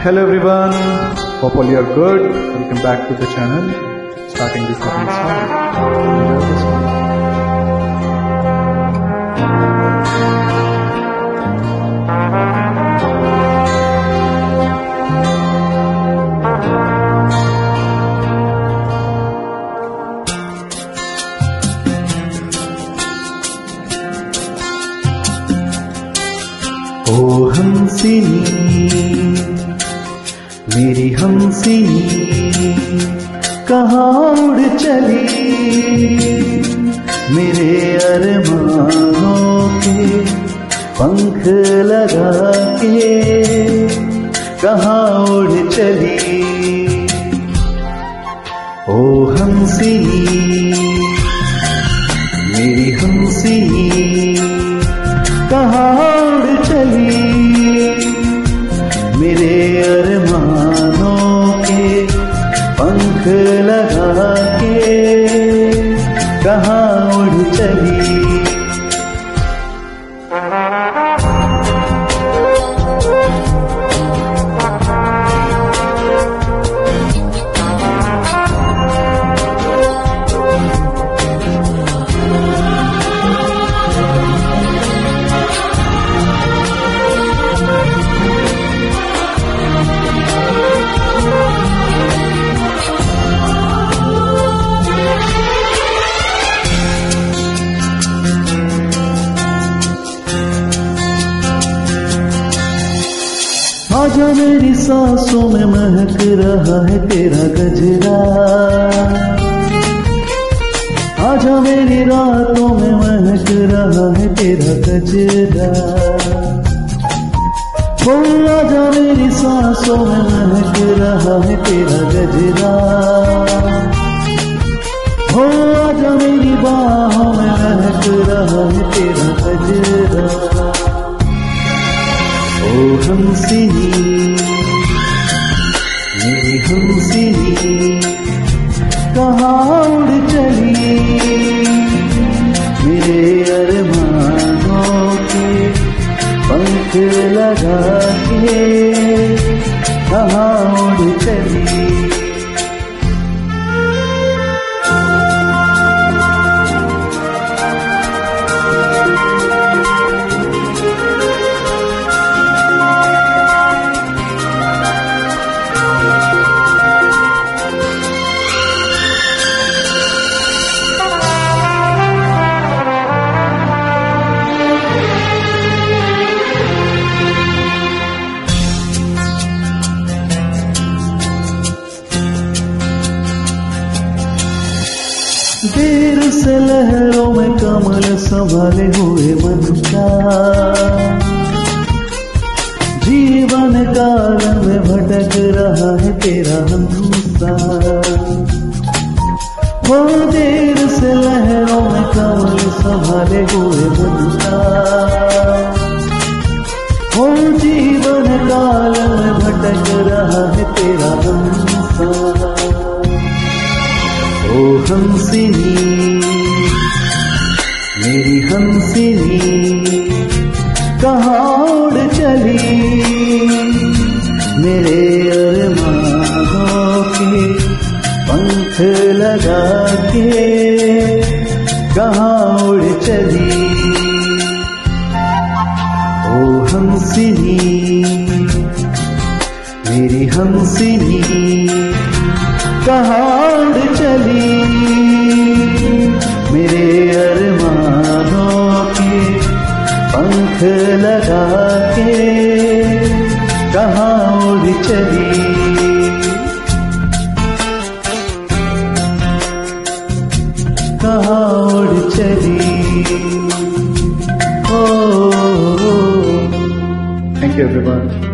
Hello everyone, hope all you are good. Welcome back to the channel. Starting this second song. Enjoy this one. ओ हमसिनी मेरी हमसिनी कहाँ उड़ चली? मेरे अरमानों के पंख लगा के कहाँ उड़ चली? ओ हमसिनी मेरी हमसिनी कहाँ कहाँ उड़ चली आजा मेरी सांसों में महक रहा है तेरा गजरा। आजा मेरी रातों में महक रहा है तेरा गजरा। हो आजा मेरी सांसों में महक रहा है तेरा गजरा। हो आजा मेरी बाहों में महक रहा है तेरा गजरा। ओ हमसिनी मेरी हमसिनी कहाँ उड़ चली? मेरे अरमानों के पंख लगा से लहरों में कमल संभाले हुए मन का। जीवन काल में भटक रहा है तेरा हंसा। हो देर से लहरों में कमल संभाले हुए मन का। हो जीवन काल में भटक रहा है तेरा हंसा। ओ हमसिनी मेरी हमसिनी कहाँ उड़ चली? मेरे अरमानों के पंख लगा के कहाँ उड़ चली? ओ हमसिनी मेरी हमसिनी कहाँ उड़ चली? मेरे अरमानों पंख लगा के कहाँ उड़ चली? कहाँ उड़ चली? ओ थैंक यू एवरीवन